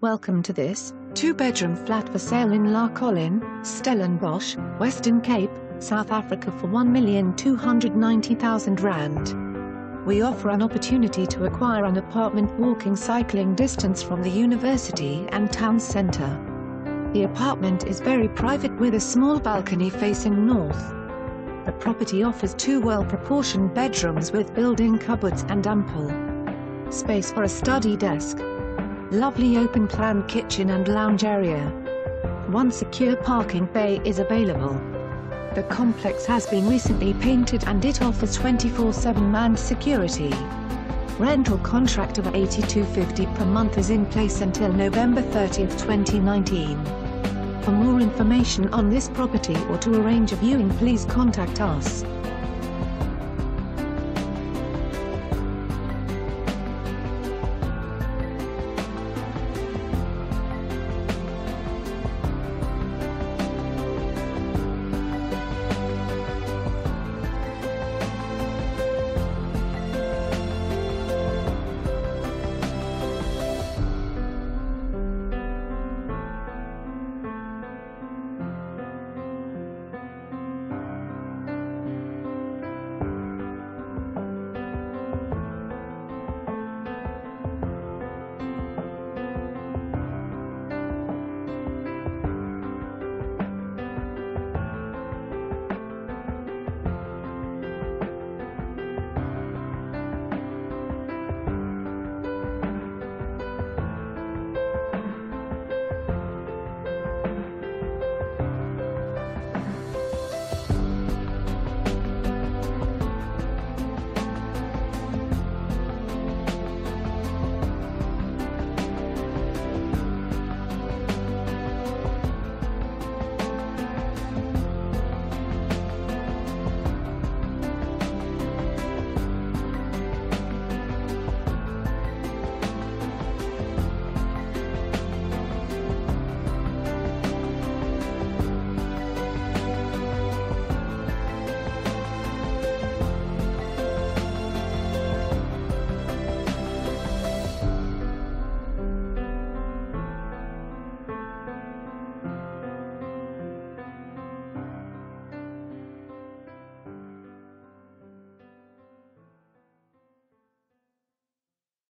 Welcome to this two-bedroom flat for sale in La Colline, Stellenbosch, Western Cape, South Africa for R1,290,000. We offer an opportunity to acquire an apartment walking cycling distance from the university and town centre. The apartment is very private with a small balcony facing north. The property offers two well-proportioned bedrooms with built-in cupboards and ample space for a study desk. Lovely open-plan kitchen and lounge area. One secure parking bay is available. The complex has been recently painted and it offers 24-7 manned security. Rental contract of $82.50 per month is in place until November 30, 2019. For more information on this property or to arrange a viewing please contact us.